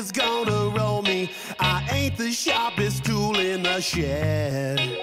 is gonna roll me. I ain't the sharpest tool in the shed.